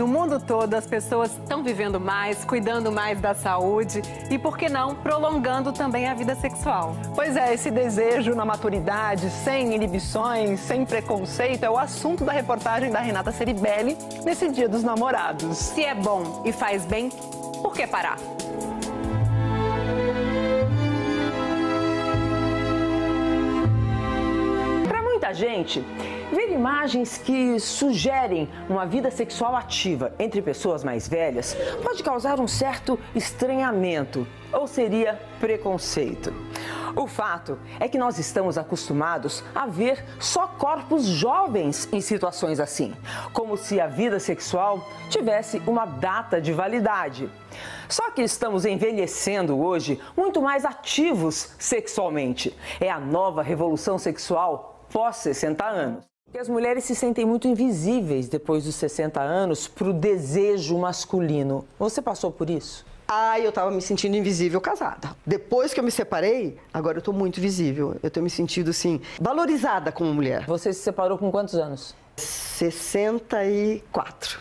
No mundo todo, as pessoas estão vivendo mais, cuidando mais da saúde e, por que não, prolongando também a vida sexual. Pois é, esse desejo na maturidade, sem inibições, sem preconceito, é o assunto da reportagem da Renata Ceribelli nesse Dia dos Namorados. Se é bom e faz bem, por que parar? Muita gente, ver imagens que sugerem uma vida sexual ativa entre pessoas mais velhas pode causar um certo estranhamento ou seria preconceito. O fato é que nós estamos acostumados a ver só corpos jovens em situações assim, como se a vida sexual tivesse uma data de validade. Só que estamos envelhecendo hoje muito mais ativos sexualmente. É a nova revolução sexual pós 60 anos. E as mulheres se sentem muito invisíveis depois dos 60 anos para o desejo masculino. Você passou por isso? Ah, eu tava me sentindo invisível casada. Depois que eu me separei, agora eu tô muito visível. Eu tô me sentindo, assim, valorizada como mulher. Você se separou com quantos anos? 64.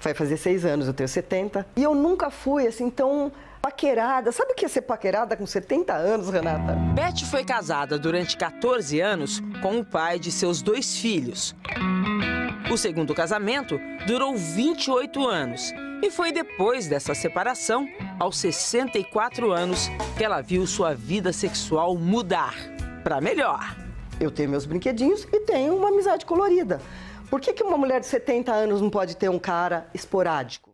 Vai fazer seis anos, eu tenho 70. E eu nunca fui, assim, tão paquerada. Sabe o que é ser paquerada com 70 anos, Renata? Beth foi casada durante 14 anos com o pai de seus dois filhos. O segundo casamento durou 28 anos e foi depois dessa separação, aos 64 anos, que ela viu sua vida sexual mudar para melhor. Eu tenho meus brinquedinhos e tenho uma amizade colorida. Por que, que uma mulher de 70 anos não pode ter um cara esporádico?